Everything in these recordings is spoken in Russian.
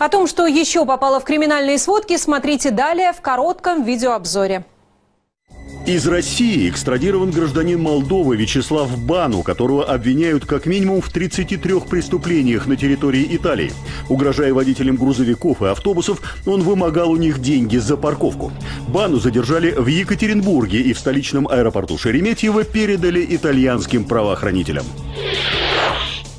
О том, что еще попало в криминальные сводки, смотрите далее в коротком видеообзоре. Из России экстрадирован гражданин Молдовы Вячеслав Бану, которого обвиняют как минимум в 33 преступлениях на территории Италии. Угрожая водителям грузовиков и автобусов, он вымогал у них деньги за парковку. Бану задержали в Екатеринбурге и в столичном аэропорту Шереметьево передали итальянским правоохранителям.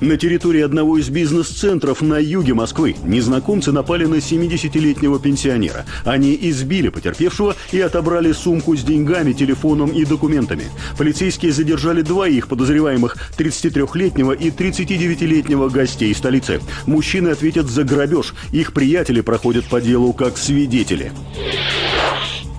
На территории одного из бизнес-центров на юге Москвы незнакомцы напали на 70-летнего пенсионера. Они избили потерпевшего и отобрали сумку с деньгами, телефоном и документами. Полицейские задержали двоих подозреваемых – 33-летнего и 39-летнего гостей столицы. Мужчины ответят за грабеж. Их приятели проходят по делу как свидетели.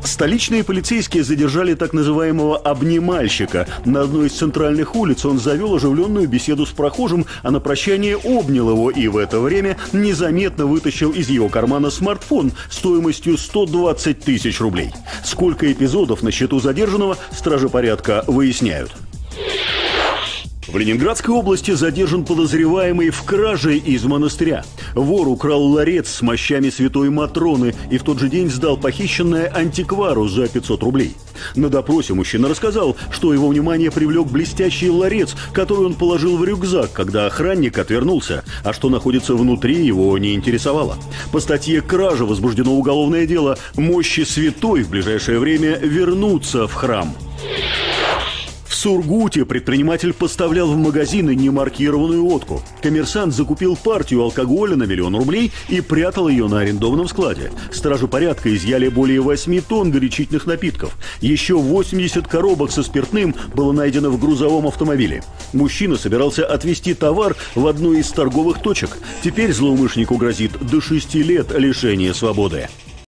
Столичные полицейские задержали так называемого «обнимальщика». На одной из центральных улиц он завел оживленную беседу с прохожим, а на прощание обнял его и в это время незаметно вытащил из его кармана смартфон стоимостью 120 тысяч рублей. Сколько эпизодов на счету задержанного, стражи порядка выясняют. В Ленинградской области задержан подозреваемый в краже из монастыря. Вор украл ларец с мощами святой Матроны и в тот же день сдал похищенное антиквару за 500 рублей. На допросе мужчина рассказал, что его внимание привлек блестящий ларец, который он положил в рюкзак, когда охранник отвернулся, а что находится внутри его не интересовало. По статье «Кража» возбуждено уголовное дело «Мощи святой» в ближайшее время вернутся в храм. Сургуте предприниматель поставлял в магазины немаркированную водку. Коммерсант закупил партию алкоголя на миллион рублей и прятал ее на арендованном складе. Стражи порядка изъяли более 8 тонн горячительных напитков. Еще 80 коробок со спиртным было найдено в грузовом автомобиле. Мужчина собирался отвезти товар в одну из торговых точек. Теперь злоумышленнику грозит до 6 лет лишения свободы.